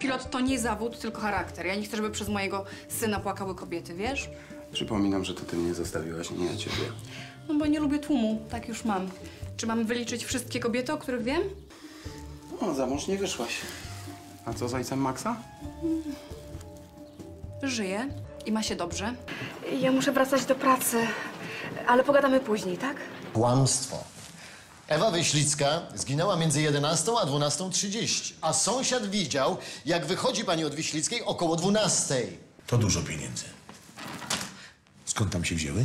Pilot to nie zawód, tylko charakter. Ja nie chcę, żeby przez mojego syna płakały kobiety, wiesz? Przypominam, że to ty mnie zostawiłaś, nie ja ciebie. No bo nie lubię tłumu, tak już mam. Czy mam wyliczyć wszystkie kobiety, o których wiem? O, za mąż nie wyszłaś. A co z ojcem Maxa? Żyje i ma się dobrze. Ja muszę wracać do pracy, ale pogadamy później, tak? Kłamstwo. Ewa Wyślicka zginęła między 11 a 12.30, a sąsiad widział, jak wychodzi pani od Wyślickiej około 12. To dużo pieniędzy. Skąd tam się wzięły?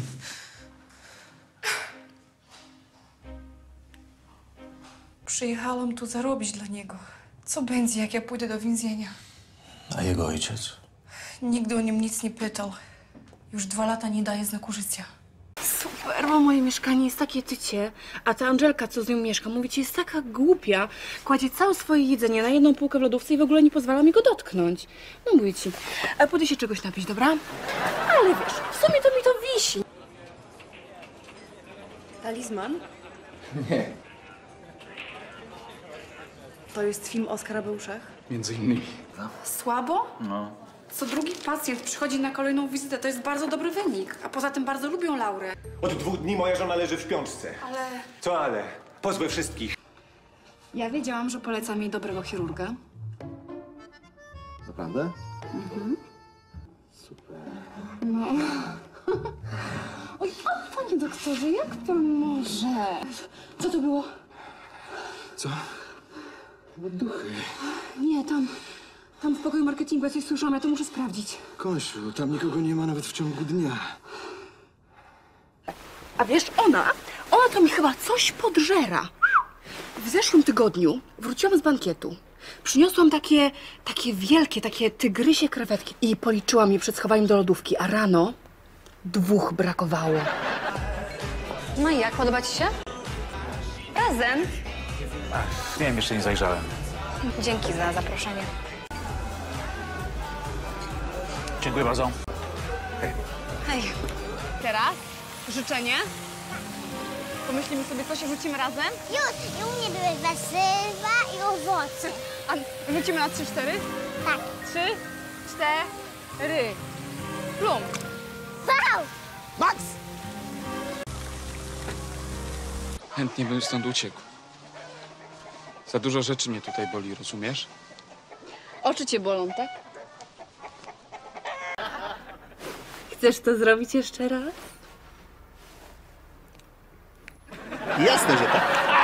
Przyjechałam tu zarobić dla niego. Co będzie, jak ja pójdę do więzienia? A jego ojciec? Nigdy o nim nic nie pytał. Już dwa lata nie daje znaku życia. Super, bo moje mieszkanie jest takie tycie, a ta Angelka, co z nią mieszka, mówi ci, jest taka głupia. Kładzie całe swoje jedzenie na jedną półkę w lodówce i w ogóle nie pozwala mi go dotknąć. No mówię ci, a pójdę się czegoś napić, dobra? Ale wiesz, w sumie to mi to wisi. Talizman? Nie. To jest film o skarabeuszach. Między innymi. Słabo? No. Co drugi pacjent przychodzi na kolejną wizytę. To jest bardzo dobry wynik. A poza tym bardzo lubią Laurę. Od dwóch dni moja żona leży w śpiączce. Ale Co ale? Pozwę wszystkich. ja wiedziałam, że polecam jej dobrego chirurga. Naprawdę? Oj, o, panie doktorze, jak pan może? Co to było? Co? No duchy. Nie, tam, tam w pokoju marketingu ja coś słyszałam, ja to muszę sprawdzić. Kosiu, tam nikogo nie ma nawet w ciągu dnia. A wiesz, ona, ona to mi chyba coś podżera. W zeszłym tygodniu wróciłam z bankietu. Przyniosłam takie, takie wielkie, takie tygrysie krewetki i policzyłam je przed schowaniem do lodówki, a rano dwóch brakowało. No i jak, podoba ci się? Prezent. Nie wiem, jeszcze nie zajrzałem. Dzięki za zaproszenie. Dziękuję bardzo. Hej. Teraz życzenie. Pomyślimy sobie coś i rzucimy razem. Już, i u mnie były warzywa i owoce. A rzucimy na 3-4? Tak. Trzy, cztery. Plum. Wow! Max! Chętnie bym stąd uciekł. Za dużo rzeczy mnie tutaj boli, rozumiesz? Oczy cię bolą, tak? Chcesz to zrobić jeszcze raz? Jasne, że tak.